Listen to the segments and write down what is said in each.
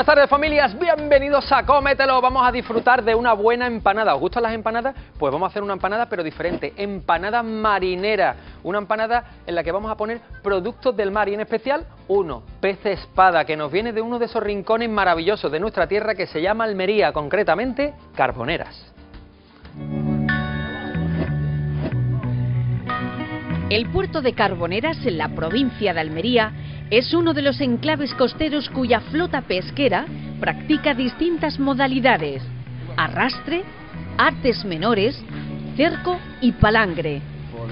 Buenas tardes familias, bienvenidos a Cómetelo. Vamos a disfrutar de una buena empanada. ¿Os gustan las empanadas? Pues vamos a hacer una empanada pero diferente, empanada marinera. Una empanada en la que vamos a poner productos del mar y en especial uno, pez espada, que nos viene de uno de esos rincones maravillosos de nuestra tierra que se llama Almería, concretamente Carboneras. El puerto de Carboneras, en la provincia de Almería, es uno de los enclaves costeros cuya flota pesquera practica distintas modalidades, arrastre, artes menores, cerco y palangre.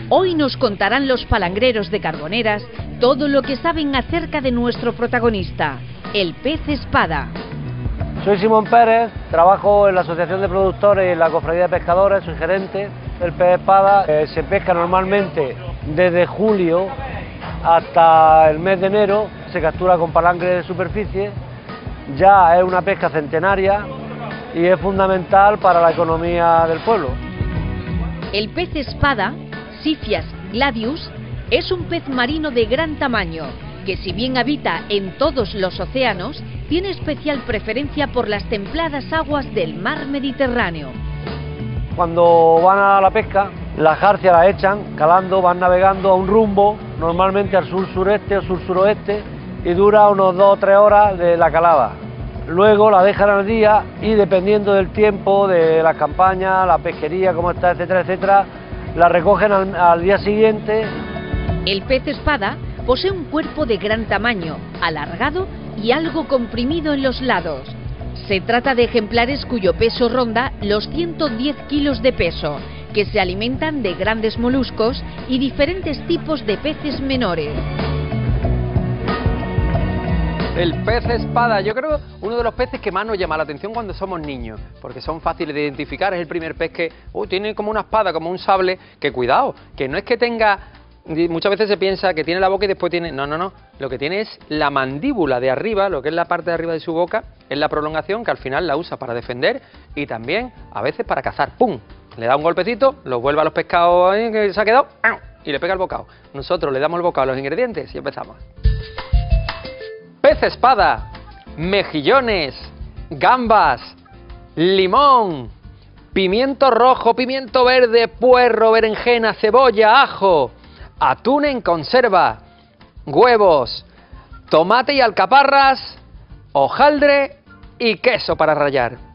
Hoy nos contarán los palangreros de Carboneras todo lo que saben acerca de nuestro protagonista, el pez espada. Soy Simón Pérez, trabajo en la Asociación de Productores y la Cofradía de Pescadores, soy gerente. El pez espada eh, se pesca normalmente desde julio hasta el mes de enero, se captura con palangre de superficie, ya es una pesca centenaria y es fundamental para la economía del pueblo. El pez espada, Siphias gladius, es un pez marino de gran tamaño que si bien habita en todos los océanos, tiene especial preferencia por las templadas aguas del mar Mediterráneo. Cuando van a la pesca, la jarcia la echan calando, van navegando a un rumbo, normalmente al sur-sureste o sur-suroeste, y dura unos 2 o 3 horas de la calada. Luego la dejan al día y dependiendo del tiempo, de las campañas, la pesquería, cómo está, etcétera, etcétera, la recogen al, al día siguiente. El pez espada posee un cuerpo de gran tamaño, alargado y algo comprimido en los lados. Se trata de ejemplares cuyo peso ronda los 110 kilos de peso, que se alimentan de grandes moluscos y diferentes tipos de peces menores. El pez espada, yo creo uno de los peces que más nos llama la atención cuando somos niños, porque son fáciles de identificar, es el primer pez que tiene como una espada, como un sable, que cuidado, que no es que tenga muchas veces se piensa que tiene la boca y después tiene... No, no, no. Lo que tiene es la mandíbula de arriba, lo que es la parte de arriba de su boca, es la prolongación que al final la usa para defender y también a veces para cazar. ¡Pum! Le da un golpecito, lo vuelve a los pescados que se ha quedado y le pega el bocado. Nosotros le damos el bocado a los ingredientes y empezamos. Pez espada, mejillones, gambas, limón, pimiento rojo, pimiento verde, puerro, berenjena, cebolla, ajo, atún en conserva, huevos, tomate y alcaparras, hojaldre y queso para rallar.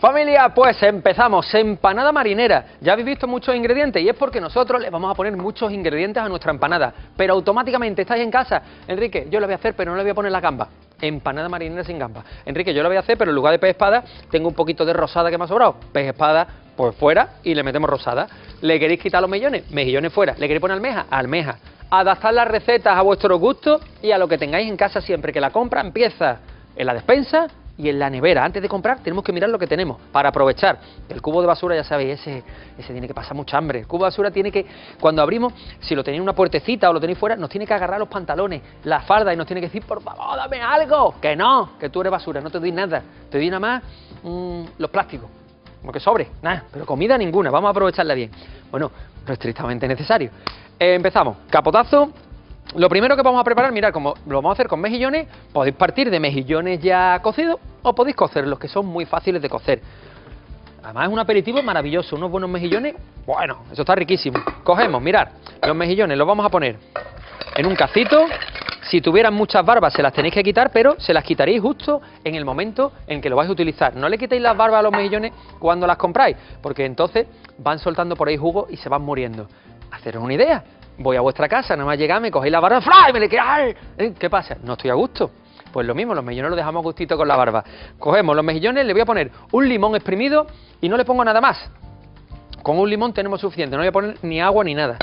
Familia, pues empezamos. Empanada marinera. Ya habéis visto muchos ingredientes y es porque nosotros le vamos a poner muchos ingredientes a nuestra empanada. Pero automáticamente estáis en casa. Enrique, yo lo voy a hacer, pero no le voy a poner la gamba. Empanada marinera sin gamba. Enrique, yo lo voy a hacer, pero en lugar de pez espada, tengo un poquito de rosada que me ha sobrado. Pez espada, pues fuera y le metemos rosada. ¿Le queréis quitar los mejillones? Mejillones fuera. ¿Le queréis poner almeja? Almeja. Adaptar las recetas a vuestro gusto y a lo que tengáis en casa siempre, que la compra empieza en la despensa y en la nevera. Antes de comprar tenemos que mirar lo que tenemos para aprovechar. El cubo de basura, ya sabéis, ese, ese tiene que pasar mucha hambre. El cubo de basura tiene que, cuando abrimos, si lo tenéis una puertecita o lo tenéis fuera, nos tiene que agarrar los pantalones, la farda y nos tiene que decir, por favor, dame algo. Que no, que tú eres basura, no te doy nada. Te doy nada más mm, los plásticos. Como que sobre, nada, pero comida ninguna, vamos a aprovecharla bien. Bueno, no estrictamente necesario. Eh, empezamos, capotazo, lo primero que vamos a preparar, mirad, como lo vamos a hacer con mejillones, podéis partir de mejillones ya cocidos o podéis cocerlos, que son muy fáciles de cocer. Además es un aperitivo maravilloso, unos buenos mejillones, bueno, eso está riquísimo. Cogemos, mirad, los mejillones los vamos a poner en un cacito. Si tuvieran muchas barbas se las tenéis que quitar, pero se las quitaréis justo en el momento en que lo vais a utilizar. No le quitéis las barbas a los mejillones cuando las compráis, porque entonces van soltando por ahí jugo y se van muriendo. Haceros una idea, voy a vuestra casa, nada más llegar, me cogéis la barba, ¡fly! me le quedáis. ¿Eh? ¿Qué pasa? No estoy a gusto. Pues lo mismo, los mejillones los dejamos gustito con la barba. Cogemos los mejillones, le voy a poner un limón exprimido y no le pongo nada más. Con un limón tenemos suficiente, no voy a poner ni agua ni nada.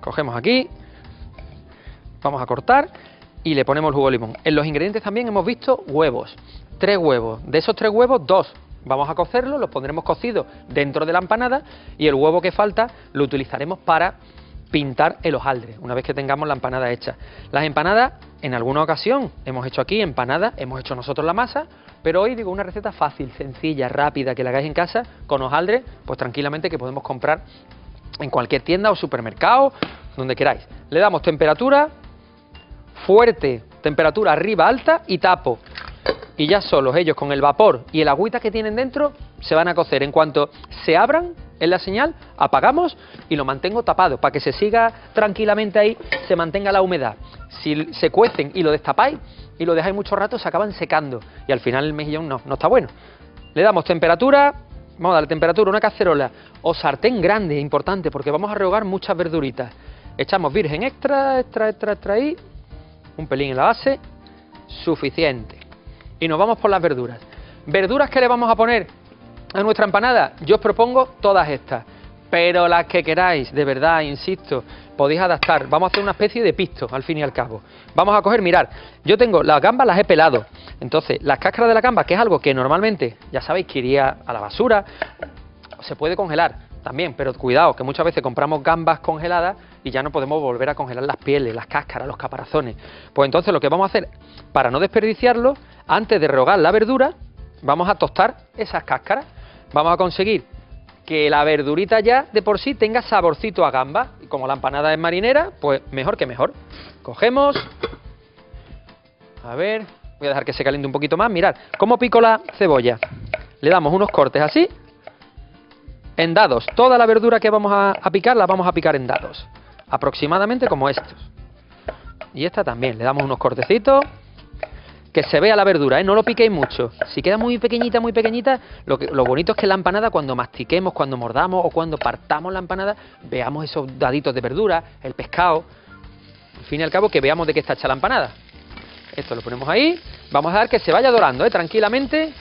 Cogemos aquí, vamos a cortar y le ponemos jugo de limón. En los ingredientes también hemos visto huevos, tres huevos. De esos tres huevos, dos vamos a cocerlos, los pondremos cocidos dentro de la empanada y el huevo que falta lo utilizaremos para pintar el hojaldre, una vez que tengamos la empanada hecha. Las empanadas, en alguna ocasión, hemos hecho aquí empanadas, hemos hecho nosotros la masa, pero hoy digo una receta fácil, sencilla, rápida, que la hagáis en casa, con hojaldre, pues tranquilamente que podemos comprar en cualquier tienda o supermercado, donde queráis. Le damos temperatura fuerte temperatura arriba alta y tapo. Y ya solos ellos con el vapor y el agüita que tienen dentro se van a cocer. En cuanto se abran en la señal, apagamos y lo mantengo tapado para que se siga tranquilamente ahí, se mantenga la humedad. Si se cuecen y lo destapáis y lo dejáis mucho rato, se acaban secando y al final el mejillón no, no está bueno. Le damos temperatura, vamos a darle temperatura, una cacerola o sartén grande, importante, porque vamos a rehogar muchas verduritas. Echamos virgen extra, extra, extra, extra ahí, un pelín en la base, suficiente. Y nos vamos por las verduras. ¿Verduras que le vamos a poner a nuestra empanada? Yo os propongo todas estas, pero las que queráis, de verdad, insisto, podéis adaptar. Vamos a hacer una especie de pisto, al fin y al cabo. Vamos a coger, mirar, yo tengo las gambas, las he pelado. Entonces, las cáscaras de la gamba, que es algo que normalmente, ya sabéis, que iría a la basura, se puede congelar también, pero cuidado, que muchas veces compramos gambas congeladas y ya no podemos volver a congelar las pieles, las cáscaras, los caparazones. Pues entonces lo que vamos a hacer, para no desperdiciarlo, antes de rehogar la verdura, vamos a tostar esas cáscaras. Vamos a conseguir que la verdurita ya de por sí tenga saborcito a gamba. Y como la empanada es marinera, pues mejor que mejor. Cogemos. A ver, voy a dejar que se caliente un poquito más. Mirad, ¿cómo pico la cebolla? Le damos unos cortes así, en dados. Toda la verdura que vamos a, a picar la vamos a picar en dados. Aproximadamente como estos. Y esta también, le damos unos cortecitos que se vea la verdura, ¿eh? no lo piquéis mucho. Si queda muy pequeñita, muy pequeñita, lo, lo bonito es que la empanada, cuando mastiquemos, cuando mordamos o cuando partamos la empanada, veamos esos daditos de verdura, el pescado. Al fin y al cabo, que veamos de qué está hecha la empanada. Esto lo ponemos ahí. Vamos a dejar que se vaya dorando, ¿eh? tranquilamente.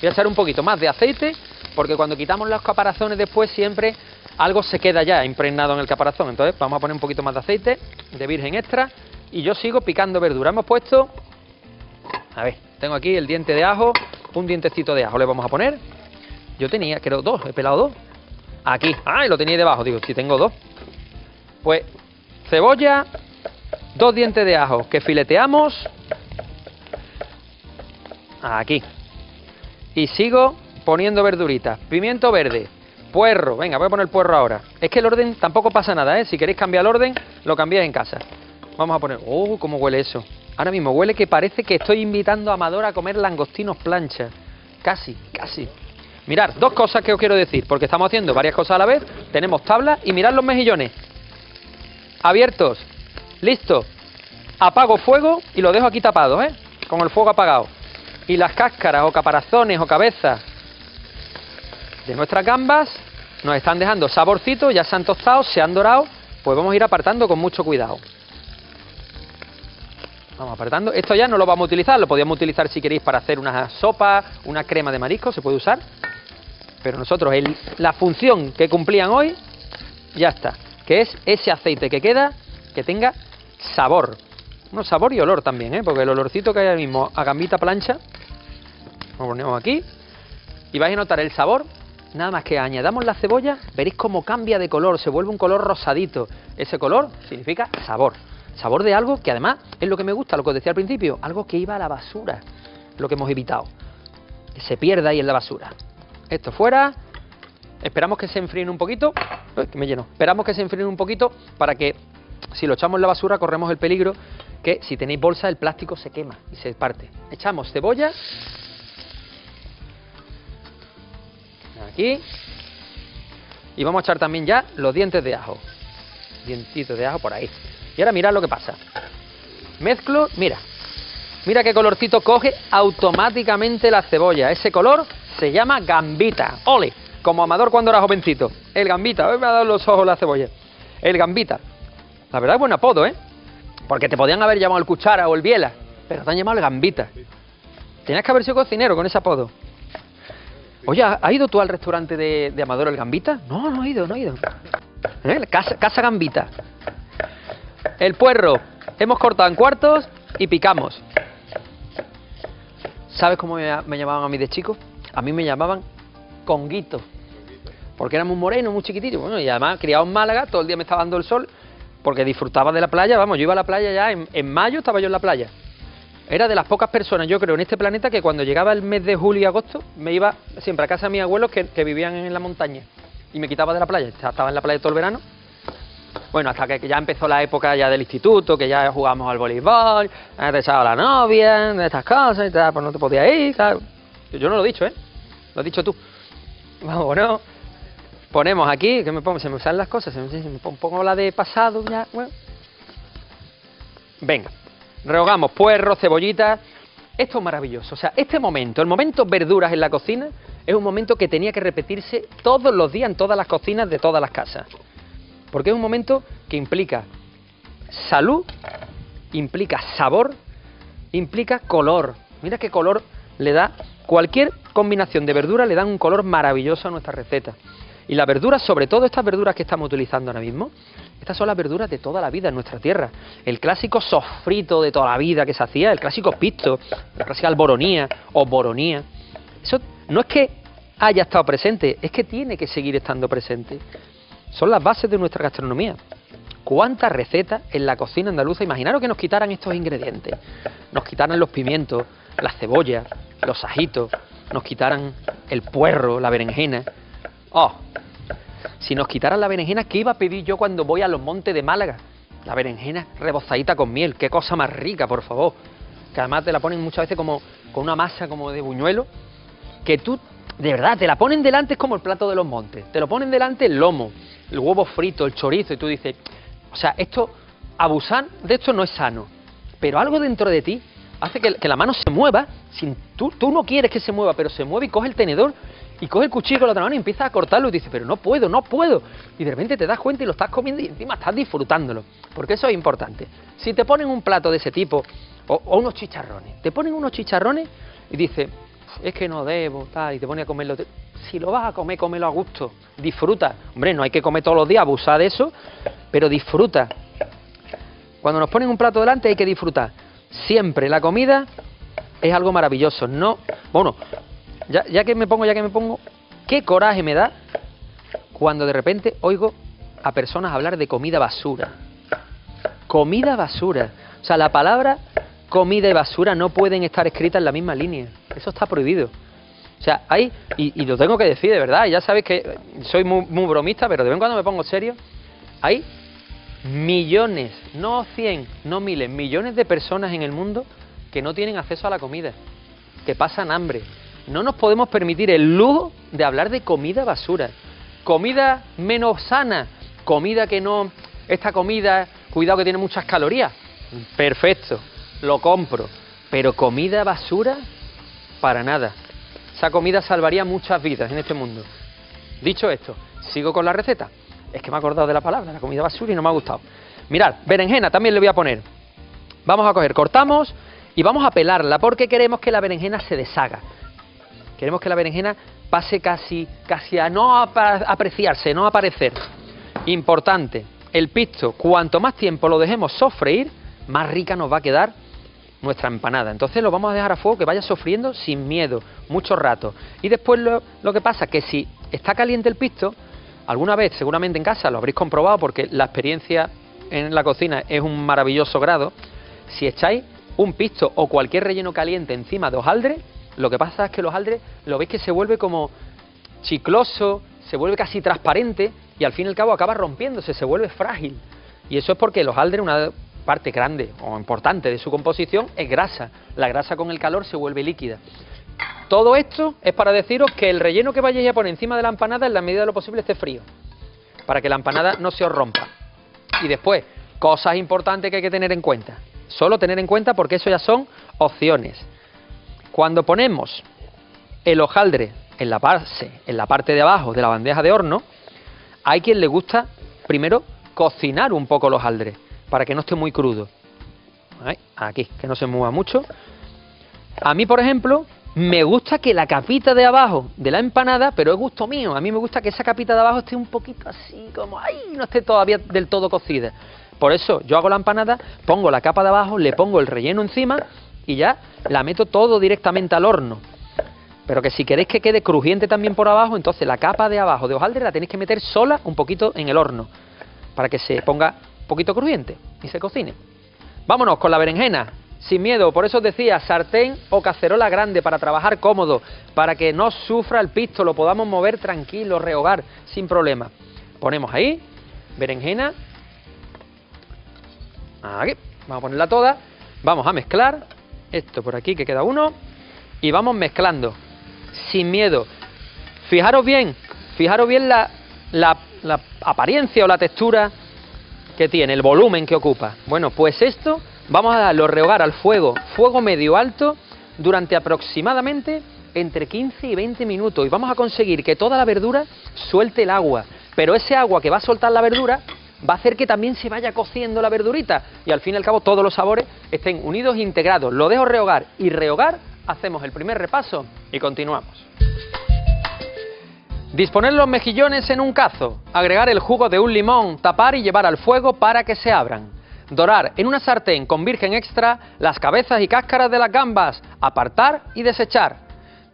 Voy a echar un poquito más de aceite, porque cuando quitamos los caparazones después siempre algo se queda ya impregnado en el caparazón. Entonces vamos a poner un poquito más de aceite de virgen extra y yo sigo picando verdura. Hemos puesto a ver, tengo aquí el diente de ajo, un dientecito de ajo le vamos a poner. Yo tenía, creo, dos, he pelado dos. Aquí, ah, y lo tenía debajo, digo, si tengo dos. Pues, cebolla, dos dientes de ajo que fileteamos. Aquí. Y sigo poniendo verduritas. Pimiento verde, puerro, venga, voy a poner puerro ahora. Es que el orden tampoco pasa nada, ¿eh? Si queréis cambiar el orden, lo cambiáis en casa. Vamos a poner, oh, cómo huele eso. Ahora mismo huele que parece que estoy invitando a Amador a comer langostinos plancha. Casi, casi. Mirad, dos cosas que os quiero decir, porque estamos haciendo varias cosas a la vez. Tenemos tablas y mirad los mejillones. Abiertos. Listo. Apago fuego y lo dejo aquí tapado, ¿eh? Con el fuego apagado. Y las cáscaras o caparazones o cabezas de nuestras gambas nos están dejando saborcitos, ya se han tostado, se han dorado, pues vamos a ir apartando con mucho cuidado. Vamos apretando. Esto ya no lo vamos a utilizar, lo podíamos utilizar si queréis para hacer una sopa, una crema de marisco, se puede usar. Pero nosotros, la función que cumplían hoy, ya está. Que es ese aceite que queda, que tenga sabor. No, sabor y olor también, ¿eh? porque el olorcito que hay ahora mismo a gambita plancha, lo ponemos aquí, y vais a notar el sabor, nada más que añadamos la cebolla, veréis cómo cambia de color, se vuelve un color rosadito. Ese color significa sabor. Sabor de algo que además es lo que me gusta, lo que os decía al principio, algo que iba a la basura, lo que hemos evitado. Que se pierda ahí en la basura. Esto fuera. Esperamos que se enfríen un poquito. que me lleno. Esperamos que se enfríen un poquito para que si lo echamos en la basura corremos el peligro que si tenéis bolsa el plástico se quema y se parte. Echamos cebolla. Aquí. Y vamos a echar también ya los dientes de ajo. Dientitos de ajo por ahí. Y ahora mirad lo que pasa. Mezclo, mira. Mira qué colorcito coge automáticamente la cebolla. Ese color se llama gambita. ¡Ole! Como Amador cuando era jovencito. El gambita. Hoy me ha dado los ojos la cebolla. El gambita. La verdad es buen apodo, ¿eh? Porque te podían haber llamado el cuchara o el biela. Pero te han llamado el gambita. Tenías que haber sido cocinero con ese apodo. Oye, ¿has ido tú al restaurante de, Amador el Gambita? No, no he ido, no he ido. ¿Eh? Casa, casa Gambita. El puerro, hemos cortado en cuartos y picamos. ¿Sabes cómo me, llamaban a mí de chico? A mí me llamaban Conguito. Porque era muy moreno, muy chiquitito. Bueno, y además criado en Málaga, todo el día me estaba dando el sol, porque disfrutaba de la playa. Vamos, yo iba a la playa ya, en, mayo estaba yo en la playa. Era de las pocas personas, yo creo, en este planeta que cuando llegaba el mes de julio y agosto me iba siempre a casa de mis abuelos que, que vivían en la montaña y me quitaba de la playa. Estaba en la playa todo el verano Bueno, hasta que ya empezó la época ya del instituto, que ya jugamos al voleibol, te echaba la novia, estas cosas y tal, pues no te podías ir, claro. Yo no lo he dicho, ¿eh? Lo has dicho tú. Vamos, bueno. Ponemos aquí, que me pongo, se me salen las cosas, se me, pongo la de pasado, ya, bueno. Venga, rehogamos puerro, cebollita. Esto es maravilloso. O sea, este momento, el momento verduras en la cocina, es un momento que tenía que repetirse todos los días en todas las cocinas de todas las casas. Porque es un momento que implica salud, implica sabor, implica color. Mira qué color le da cualquier combinación de verduras le dan un color maravilloso a nuestra receta. Y las verduras, sobre todo estas verduras que estamos utilizando ahora mismo, estas son las verduras de toda la vida en nuestra tierra. El clásico sofrito de toda la vida que se hacía, el clásico pisto, la clásica alboronía o boronía. Eso no es que haya estado presente, es que tiene que seguir estando presente. Son las bases de nuestra gastronomía. ¿Cuántas recetas en la cocina andaluza? Imaginaros que nos quitaran estos ingredientes. Nos quitaran los pimientos, la cebolla, los ajitos, nos quitaran el puerro, la berenjena. Oh, si nos quitaran la berenjena, ¿qué iba a pedir yo cuando voy a los montes de Málaga? La berenjena rebozadita con miel, qué cosa más rica, por favor. Que además te la ponen muchas veces como con una masa como de buñuelo, que tú, de verdad, te la ponen delante, es como el plato de los montes. Te lo ponen delante el lomo, el huevo frito, el chorizo, y tú dices, o sea, esto, abusar de esto no es sano. Pero algo dentro de ti hace que, la mano se mueva, sin, tú, tú no quieres que se mueva, pero se mueve y coge el tenedor y coge el cuchillo con la otra mano y empieza a cortarlo y dices, pero no puedo, no puedo. Y de repente te das cuenta y lo estás comiendo y encima estás disfrutándolo. Porque eso es importante. Si te ponen un plato de ese tipo, o, unos chicharrones, te ponen unos chicharrones y dices, es que no debo, tal, y te pones a comerlo. Si lo vas a comer, cómelo a gusto. Disfruta. Hombre, no hay que comer todos los días, abusar de eso, pero disfruta. Cuando nos ponen un plato delante hay que disfrutar. Siempre la comida es algo maravilloso. No, bueno, ya, que me pongo, ya que me pongo, qué coraje me da cuando de repente oigo a personas hablar de comida basura. Comida basura. O sea, la palabra comida y basura no pueden estar escritas en la misma línea. Eso está prohibido. O sea, hay, y, lo tengo que decir de verdad, ya sabéis que soy muy, muy bromista, pero de vez en cuando me pongo serio, hay millones, no cien, no miles, millones de personas en el mundo que no tienen acceso a la comida, que pasan hambre. No nos podemos permitir el lujo de hablar de comida basura. Comida menos sana, comida que no... Esta comida, cuidado que tiene muchas calorías. Perfecto, lo compro. Pero comida basura, para nada. Esa comida salvaría muchas vidas en este mundo. Dicho esto, sigo con la receta. Es que me he acordado de la palabra, la comida basura, y no me ha gustado. Mirad, berenjena también le voy a poner. Vamos a coger, cortamos y vamos a pelarla porque queremos que la berenjena se deshaga. Queremos que la berenjena pase casi, casi a no apreciarse, no aparecer. Importante, el pisto, cuanto más tiempo lo dejemos sofreír, más rica nos va a quedar nuestra empanada. Entonces lo vamos a dejar a fuego que vaya sofriendo sin miedo, mucho rato. Y después lo, que pasa es que si está caliente el pisto, alguna vez seguramente en casa lo habréis comprobado porque la experiencia en la cocina es un maravilloso grado, si echáis un pisto o cualquier relleno caliente encima de hojaldre, lo que pasa es que los hojaldre lo veis que se vuelve como chicloso, se vuelve casi transparente y al fin y al cabo acaba rompiéndose, se vuelve frágil. Y eso es porque los hojaldre, una parte grande o importante de su composición, es grasa. La grasa con el calor se vuelve líquida. Todo esto es para deciros que el relleno que vayáis a poner encima de la empanada en la medida de lo posible esté frío, para que la empanada no se os rompa. Y después, cosas importantes que hay que tener en cuenta. Solo tener en cuenta porque eso ya son opciones. Cuando ponemos el hojaldre en la base, en la parte de abajo de la bandeja de horno, hay quien le gusta primero cocinar un poco el hojaldre para que no esté muy crudo. Aquí, que no se mueva mucho. A mí, por ejemplo, me gusta que la capita de abajo de la empanada, pero es gusto mío, a mí me gusta que esa capita de abajo esté un poquito así, como, ay, no esté todavía del todo cocida. Por eso yo hago la empanada, pongo la capa de abajo, le pongo el relleno encima y ya la meto todo directamente al horno. Pero que si queréis que quede crujiente también por abajo, entonces la capa de abajo de hojaldre la tenéis que meter sola un poquito en el horno, para que se ponga poquito crujiente y se cocine. Vámonos con la berenjena sin miedo. Por eso os decía, sartén o cacerola grande para trabajar cómodo, para que no sufra el pisto, lo podamos mover tranquilo, rehogar sin problema. Ponemos ahí berenjena Aquí, vamos a ponerla toda. Vamos a mezclar. Esto por aquí que queda uno. Y vamos mezclando. Sin miedo. Fijaros bien, fijaros bien la, apariencia o la textura que tiene, el volumen que ocupa. Bueno, pues esto vamos a darlo rehogar al fuego, fuego medio alto, durante aproximadamente entre 15 y 20 minutos y vamos a conseguir que toda la verdura suelte el agua, pero ese agua que va a soltar la verdura va a hacer que también se vaya cociendo la verdurita y al fin y al cabo todos los sabores estén unidos e integrados. Lo dejo rehogar y rehogar, hacemos el primer repaso y continuamos. Disponer los mejillones en un cazo, agregar el jugo de un limón, tapar y llevar al fuego para que se abran. Dorar en una sartén con virgen extra las cabezas y cáscaras de las gambas, apartar y desechar.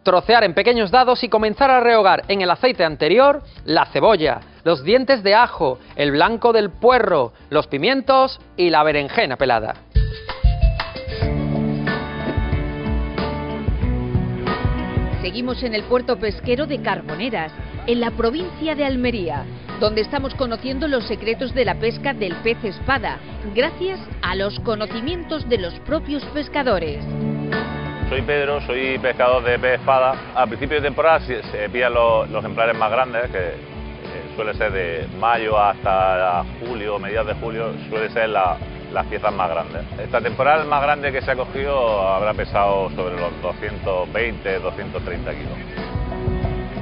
Trocear en pequeños dados y comenzar a rehogar en el aceite anterior la cebolla, los dientes de ajo, el blanco del puerro, los pimientos y la berenjena pelada. Seguimos en el puerto pesquero de Carboneras, en la provincia de Almería, donde estamos conociendo los secretos de la pesca del pez espada, gracias a los conocimientos de los propios pescadores. Soy Pedro, soy pescador de pez espada. A principio de temporada se, pillan los, ejemplares más grandes, que eh, suele ser de mayo hasta julio, mediados de julio, suele ser la- las piezas más grandes. Esta temporada el más grande que se ha cogido habrá pesado sobre los 220, 230 kilos.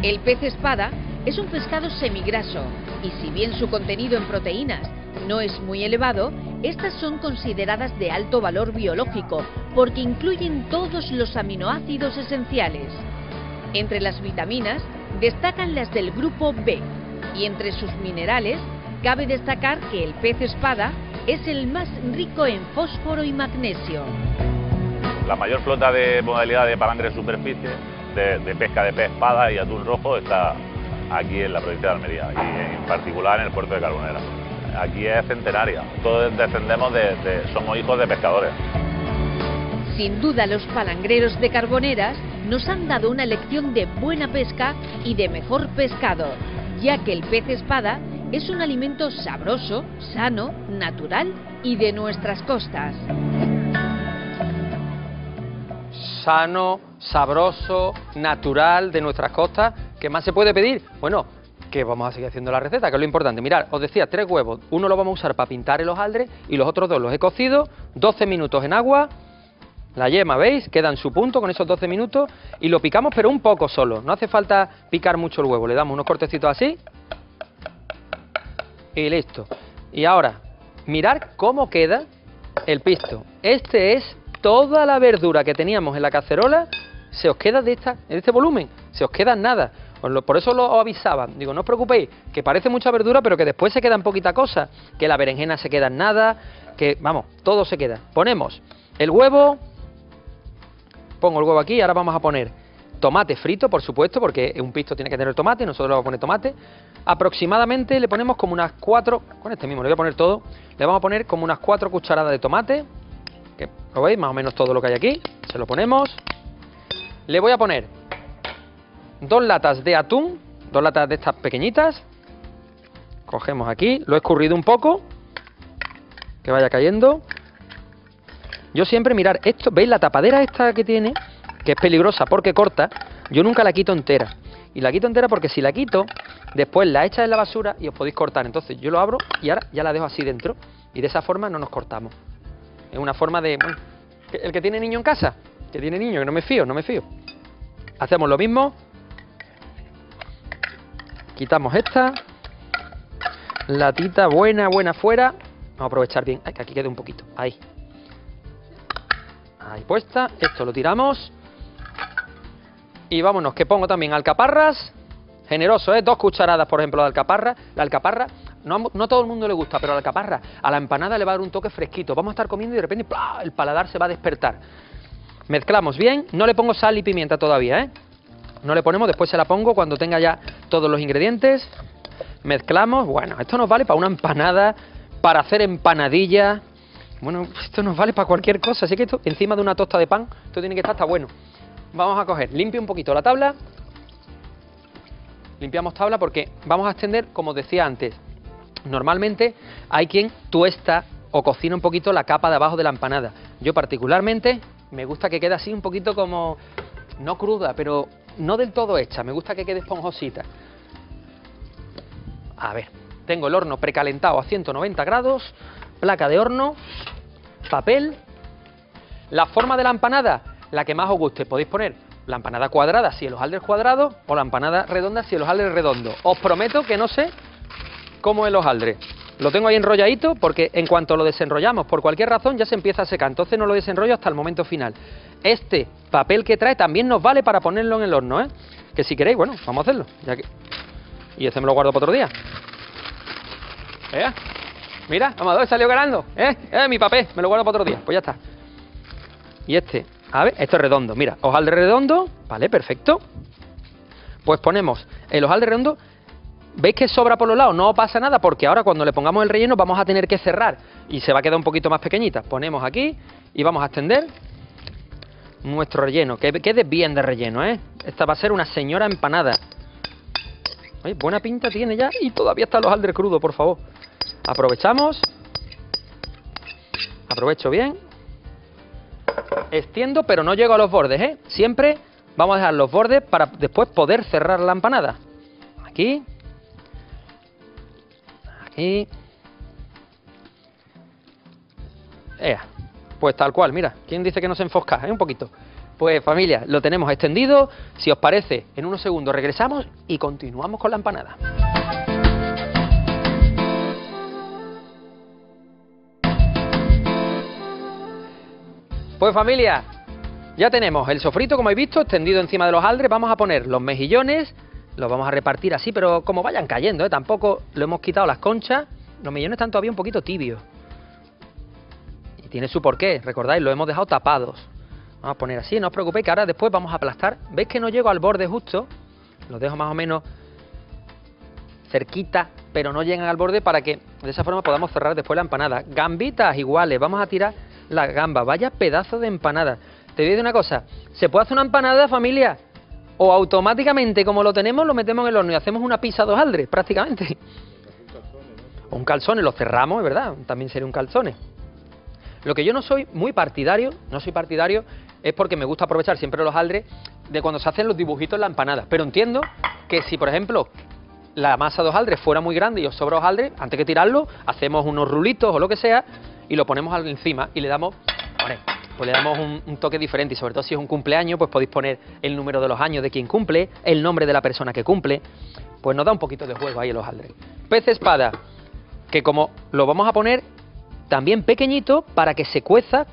El pez espada es un pescado semigraso y si bien su contenido en proteínas no es muy elevado, estas son consideradas de alto valor biológico porque incluyen todos los aminoácidos esenciales. Entre las vitaminas destacan las del grupo B y entre sus minerales cabe destacar que el pez espada es el más rico en fósforo y magnesio. La mayor flota de modalidad de palangre superficie, de, pesca de pez espada y atún rojo, está aquí en la provincia de Almería y en particular en el puerto de Carbonera. Aquí es centenaria, todos descendemos de, de- somos hijos de pescadores. Sin duda los palangreros de Carboneras nos han dado una lección de buena pesca y de mejor pescado, ya que el pez espada es un alimento sabroso, sano, natural y de nuestras costas. Sano, sabroso, natural de nuestras costas. ¿Qué más se puede pedir? Bueno, que vamos a seguir haciendo la receta, que es lo importante. Mirad, os decía, tres huevos. Uno lo vamos a usar para pintar el hojaldre y los otros dos los he cocido, 12 minutos en agua. La yema, ¿veis? Queda en su punto con esos 12 minutos y lo picamos pero un poco solo. No hace falta picar mucho el huevo. Le damos unos cortecitos así y listo. Y ahora, mirar cómo queda el pisto. Este es toda la verdura que teníamos en la cacerola, se os queda de, esta, de este volumen, se os queda nada. Por eso lo avisaba. Digo, no os preocupéis, que parece mucha verdura, pero que después se quedan poquita cosa. Que la berenjena se queda en nada, que, vamos, todo se queda. Ponemos el huevo, pongo el huevo aquí, ahora vamos a poner tomate frito, por supuesto, porque un pisto tiene que tener tomate, nosotros le vamos a poner tomate. Aproximadamente le ponemos como unas cuatro, con este mismo le voy a poner todo, le vamos a poner como unas cuatro cucharadas de tomate, que lo veis, más o menos todo lo que hay aquí, se lo ponemos. Le voy a poner dos latas de atún, dos latas de estas pequeñitas, cogemos aquí, lo he escurrido un poco, que vaya cayendo. Yo siempre mirar esto, ¿veis la tapadera esta que tiene? Que es peligrosa porque corta. Yo nunca la quito entera. Y la quito entera porque si la quito, después la echas en la basura y os podéis cortar. Entonces yo lo abro y ahora ya la dejo así dentro. Y de esa forma no nos cortamos. Es una forma de... el que tiene niño en casa, que tiene niño, que no me fío, no me fío. Hacemos lo mismo. Quitamos esta. Latita buena, buena fuera. Vamos a aprovechar bien. Ay, que aquí quede un poquito. Ahí. Ahí puesta. Esto lo tiramos. Y vámonos, que pongo también alcaparras. Generoso, ¿eh? Dos cucharadas, por ejemplo, de alcaparra. La alcaparra, no, a a todo el mundo le gusta, pero la alcaparra a la empanada le va a dar un toque fresquito. Vamos a estar comiendo y de repente el paladar se va a despertar. Mezclamos bien. No le pongo sal y pimienta todavía, ¿eh? No le ponemos, después se la pongo cuando tenga ya todos los ingredientes. Mezclamos. Bueno, esto nos vale para una empanada, para hacer empanadilla. Bueno, esto nos vale para cualquier cosa. Así que esto, encima de una tosta de pan, esto tiene que estar hasta bueno. Vamos a coger, limpio un poquito la tabla. Limpiamos tabla porque vamos a extender, como decía antes, normalmente hay quien tuesta o cocina un poquito la capa de abajo de la empanada. Yo particularmente me gusta que quede así un poquito como, no cruda, pero no del todo hecha, me gusta que quede esponjosita. A ver, tengo el horno precalentado a 190 grados, placa de horno, papel, la forma de la empanada, la que más os guste, podéis poner la empanada cuadrada si el hojaldre es cuadrado o la empanada redonda si el hojaldre es redondo. Os prometo que no sé cómo es el hojaldre. Lo tengo ahí enrolladito porque en cuanto lo desenrollamos por cualquier razón ya se empieza a secar, entonces no lo desenrollo hasta el momento final. Este papel que trae también nos vale para ponerlo en el horno, ¿eh? Que si queréis, bueno, vamos a hacerlo. Ya que... Y este me lo guardo para otro día. ¿Eh? Mira, Amador salió ganando. ¿Eh? ¿Eh? Mi papel, me lo guardo para otro día. Pues ya está. Y este, a ver, esto es redondo. Mira, hojaldre redondo, vale, perfecto. Pues ponemos el hojaldre redondo. ¿Veis que sobra por los lados? No pasa nada porque ahora cuando le pongamos el relleno vamos a tener que cerrar y se va a quedar un poquito más pequeñita. Ponemos aquí y vamos a extender nuestro relleno. Que quede bien de relleno, ¿eh? Esta va a ser una señora empanada. Buena pinta tiene ya y todavía está el hojaldre crudo, por favor. Aprovechamos. Aprovecho bien. Extiendo, pero no llego a los bordes, ¿eh? Siempre vamos a dejar los bordes para después poder cerrar la empanada. Aquí. Ea. Pues tal cual, mira. ¿Quién dice que no se enfosca? ¿Eh? Un poquito. Pues familia, lo tenemos extendido. Si os parece, en unos segundos regresamos y continuamos con la empanada. Pues familia, ya tenemos el sofrito, como habéis visto, extendido encima de los aldres. Vamos a poner los mejillones, los vamos a repartir así, pero como vayan cayendo, ¿eh? tampoco lo hemos quitado las conchas. Los mejillones están todavía un poquito tibios. Y tiene su porqué, recordáis, lo hemos dejado tapados. Vamos a poner así, no os preocupéis que ahora después vamos a aplastar. ¿Veis que no llego al borde justo? Los dejo más o menos cerquita, pero no llegan al borde para que de esa forma podamos cerrar después la empanada. Gambitas iguales, vamos a tirar la gamba. Vaya pedazo de empanada. Te voy a decir una cosa, ¿se puede hacer una empanada, familia? O automáticamente, como lo tenemos, lo metemos en el horno y hacemos una pizza dos aldres, prácticamente. O un calzone, lo cerramos, es verdad, también sería un calzone. Lo que yo no soy muy partidario, no soy partidario, es porque me gusta aprovechar siempre los aldres de cuando se hacen los dibujitos en la empanada. Pero entiendo que si, por ejemplo, la masa de hojaldre fuera muy grande y os sobra hojaldre, antes que tirarlo, hacemos unos rulitos o lo que sea y lo ponemos encima y le damos, pues le damos un, toque diferente y sobre todo si es un cumpleaños, pues podéis poner el número de los años de quien cumple, el nombre de la persona que cumple, pues nos da un poquito de juego ahí el hojaldre. Pez espada, que como lo vamos a poner también pequeñito para que se cueza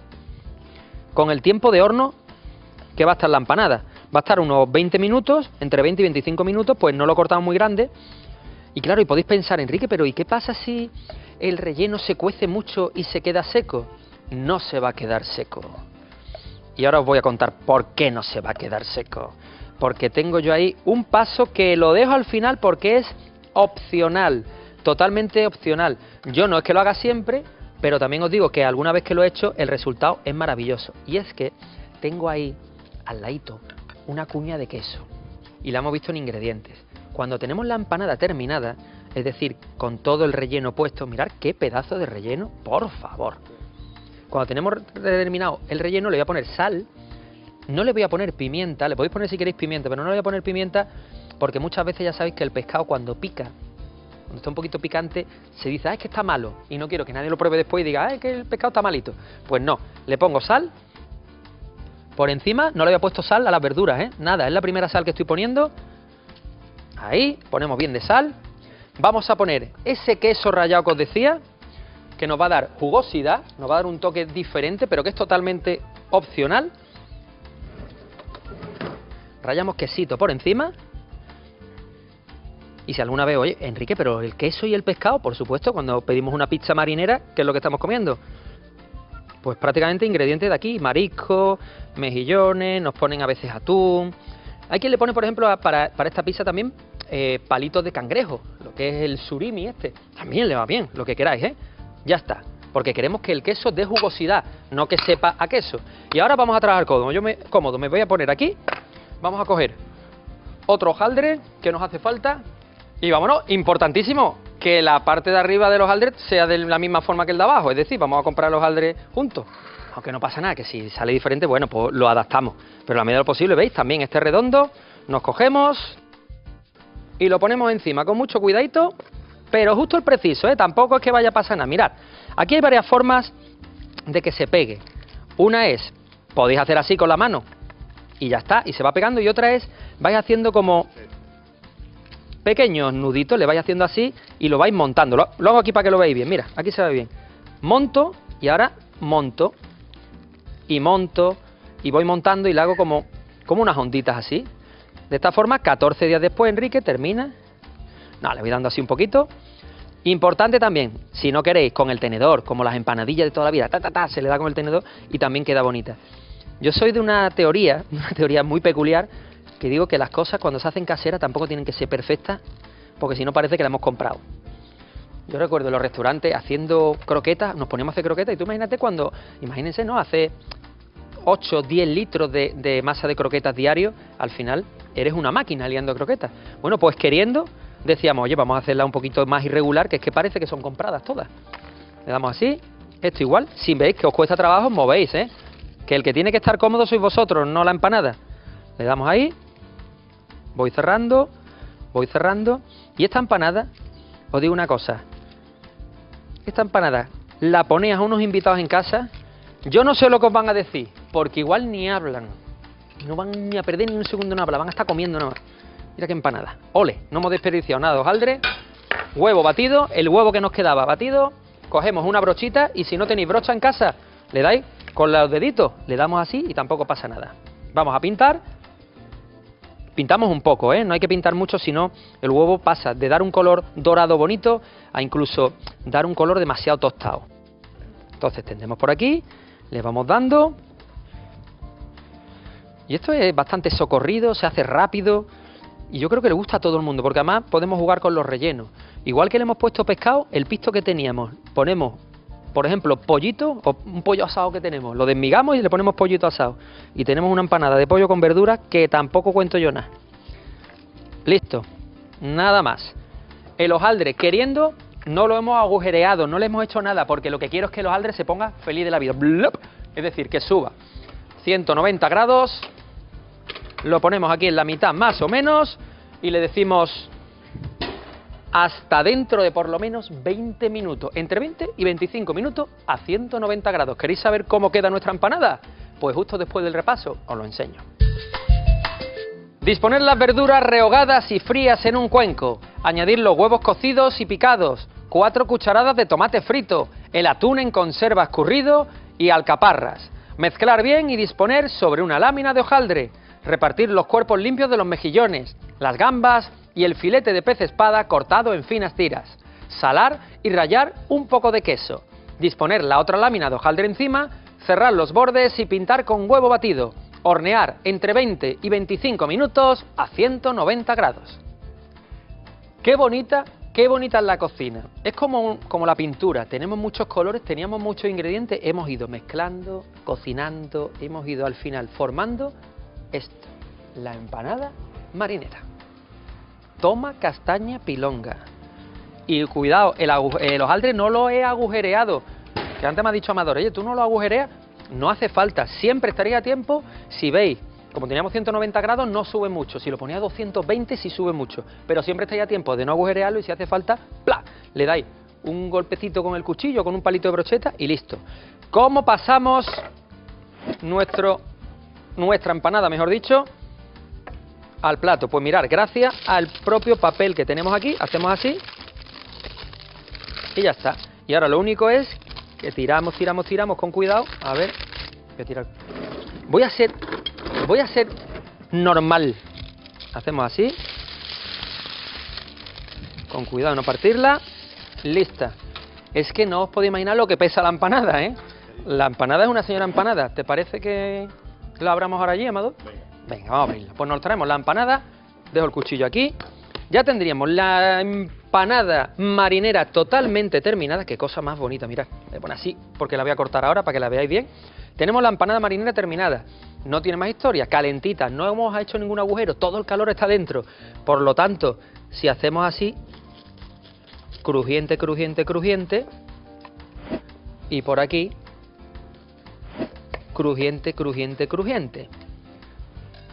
con el tiempo de horno que va a estar la empanada. Va a estar unos 20 minutos, entre 20 y 25 minutos, pues no lo cortamos muy grande. Y claro, y podéis pensar, Enrique, pero ¿y qué pasa si el relleno se cuece mucho y se queda seco? No se va a quedar seco. Y ahora os voy a contar por qué no se va a quedar seco. Porque tengo yo ahí un paso que lo dejo al final porque es opcional, totalmente opcional. Yo no es que lo haga siempre, pero también os digo que alguna vez que lo he hecho el resultado es maravilloso. Y es que tengo ahí al ladito una cuña de queso. Y la hemos visto en ingredientes. Cuando tenemos la empanada terminada, es decir, con todo el relleno puesto, mirar qué pedazo de relleno, por favor. Cuando tenemos terminado el relleno le voy a poner sal, no le voy a poner pimienta, le podéis poner si queréis pimienta, pero no le voy a poner pimienta porque muchas veces ya sabéis que el pescado cuando pica, cuando está un poquito picante, se dice, ah, es que está malo, y no quiero que nadie lo pruebe después y diga, ah, que el pescado está malito. Pues no, le pongo sal, por encima no le había puesto sal a las verduras, ¿eh? Nada, es la primera sal que estoy poniendo. Ahí, ponemos bien de sal. Vamos a poner ese queso rallado que os decía, que nos va a dar jugosidad, nos va a dar un toque diferente, pero que es totalmente opcional. Rayamos quesito por encima. Y si alguna vez, oye, Enrique, pero el queso y el pescado, por supuesto, cuando pedimos una pizza marinera, ¿qué es lo que estamos comiendo? Pues prácticamente ingredientes de aquí, marisco, mejillones, nos ponen a veces atún. Hay quien le pone, por ejemplo, para, esta pizza también eh, palitos de cangrejo, lo que es el surimi este. También le va bien, lo que queráis, ¿eh? Ya está. Porque queremos que el queso dé jugosidad, no que sepa a queso. Y ahora vamos a trabajar cómodo. Yo me, cómodo, me voy a poner aquí. Vamos a coger otro hojaldre que nos hace falta. Y vámonos, importantísimo, que la parte de arriba de los hojaldres sea de la misma forma que el de abajo, es decir, vamos a comprar los hojaldres juntos. Aunque no pasa nada, que si sale diferente, bueno, pues lo adaptamos. Pero a la medida de lo posible, ¿veis? También este redondo, nos cogemos y lo ponemos encima con mucho cuidadito, pero justo el preciso, ¿eh? Tampoco es que vaya a pasar nada. Mirad, aquí hay varias formas de que se pegue. Una es, podéis hacer así con la mano y ya está, y se va pegando, y otra es, vais haciendo como pequeños nuditos, le vais haciendo así y lo vais montando. Lo, hago aquí para que lo veáis bien, mira, aquí se ve bien. Monto y ahora monto y monto y voy montando y le hago como, como unas onditas así. De esta forma, 14 días después, Enrique termina. No, le voy dando así un poquito. Importante también, si no queréis, con el tenedor, como las empanadillas de toda la vida, ta, ta, ta, se le da con el tenedor y también queda bonita. Yo soy de una teoría, una teoría muy peculiar, que digo que las cosas cuando se hacen caseras tampoco tienen que ser perfectas, porque si no parece que la hemos comprado. Yo recuerdo en los restaurantes haciendo croquetas, nos poníamos a hacer croquetas y tú imagínate cuando, imagínense, ¿no? Hace 8, 10 litros de, de masa de croquetas diario, al final eres una máquina liando croquetas. Bueno, pues queriendo, decíamos, oye, vamos a hacerla un poquito más irregular, que es que parece que son compradas todas. Le damos así, esto igual, si veis que os cuesta trabajo, movéis, ¿eh? Que el que tiene que estar cómodo sois vosotros, no la empanada. Le damos ahí, voy cerrando, voy cerrando, y esta empanada, os digo una cosa, esta empanada la ponéis a unos invitados en casa, yo no sé lo que os van a decir, porque igual ni hablan, no van ni a perder ni un segundo en hablar, van a estar comiendo nada más. Mira qué empanada. Ole, no hemos desperdiciado nada hojaldre. Huevo batido, el huevo que nos quedaba batido. Cogemos una brochita y si no tenéis brocha en casa, le dais con los deditos, le damos así y tampoco pasa nada. Vamos a pintar. Pintamos un poco, ¿eh? No hay que pintar mucho, sino el huevo pasa de dar un color dorado bonito a incluso dar un color demasiado tostado. Entonces tendemos por aquí, le vamos dando. Y esto es bastante socorrido, se hace rápido. Y yo creo que le gusta a todo el mundo, porque además podemos jugar con los rellenos. Igual que le hemos puesto pescado, el pisto que teníamos, ponemos, por ejemplo, pollito o un pollo asado que tenemos, lo desmigamos y le ponemos pollito asado. Y tenemos una empanada de pollo con verduras que tampoco cuento yo nada. Listo, nada más. El hojaldre, queriendo, no lo hemos agujereado, no le hemos hecho nada, porque lo que quiero es que el hojaldre se ponga feliz de la vida. Es decir, que suba 190 grados, lo ponemos aquí en la mitad más o menos y le decimos hasta dentro de por lo menos 20 minutos, entre 20 y 25 minutos a 190 grados. ¿Queréis saber cómo queda nuestra empanada? Pues justo después del repaso os lo enseño. Disponer las verduras rehogadas y frías en un cuenco. Añadir los huevos cocidos y picados. 4 cucharadas de tomate frito. El atún en conserva escurrido y alcaparras. Mezclar bien y disponer sobre una lámina de hojaldre. Repartir los cuerpos limpios de los mejillones, las gambas y el filete de pez espada cortado en finas tiras. Salar y rallar un poco de queso. Disponer la otra lámina de hojaldre encima, cerrar los bordes y pintar con huevo batido. Hornear entre 20 y 25 minutos a 190 grados. Qué bonita, qué bonita es la cocina. Es como, como la pintura, tenemos muchos colores, teníamos muchos ingredientes, hemos ido mezclando, cocinando, hemos ido al final formando esto, la empanada marinera. Toma castaña pilonga. Y cuidado, el, el hojaldre no lo he agujereado. Que antes me ha dicho Amador, oye, tú no lo agujereas. No hace falta, siempre estaría a tiempo. Si veis, como teníamos 190 grados, no sube mucho. Si lo ponía a 220, sí sube mucho. Pero siempre estaría a tiempo de no agujerearlo y si hace falta, ¡pla! Le dais un golpecito con el cuchillo, con un palito de brocheta y listo. ¿Cómo pasamos nuestro nuestra empanada, mejor dicho, al plato. Pues mirar, gracias al propio papel que tenemos aquí, hacemos así y ya está. Y ahora lo único es que tiramos, tiramos, tiramos con cuidado. A ver, voy a tirar. Voy a ser, voy a ser normal. Hacemos así. Con cuidado, no partirla. Lista. Es que no os podéis imaginar lo que pesa la empanada, ¿eh? La empanada es una señora empanada. ¿Te parece que la abramos ahora allí, Amado? Venga, vamos a abrirla. Pues nos traemos la empanada. Dejo el cuchillo aquí. Ya tendríamos la empanada marinera totalmente terminada. Qué cosa más bonita, mirad. Le pone así porque la voy a cortar ahora para que la veáis bien. Tenemos la empanada marinera terminada. No tiene más historia, calentita. No hemos hecho ningún agujero. Todo el calor está dentro. Por lo tanto, si hacemos así, crujiente, crujiente, crujiente. Y por aquí, crujiente, crujiente, crujiente.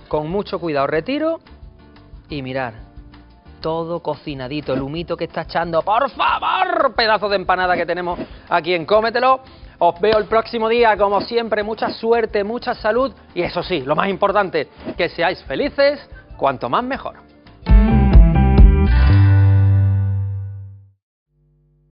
Con mucho cuidado retiro y mirar. Todo cocinadito, el humito que está echando. ¡Por favor! Pedazo de empanada que tenemos aquí en Cómetelo. Os veo el próximo día, como siempre, mucha suerte, mucha salud y eso sí, lo más importante, que seáis felices, cuanto más mejor.